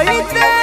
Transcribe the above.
Uite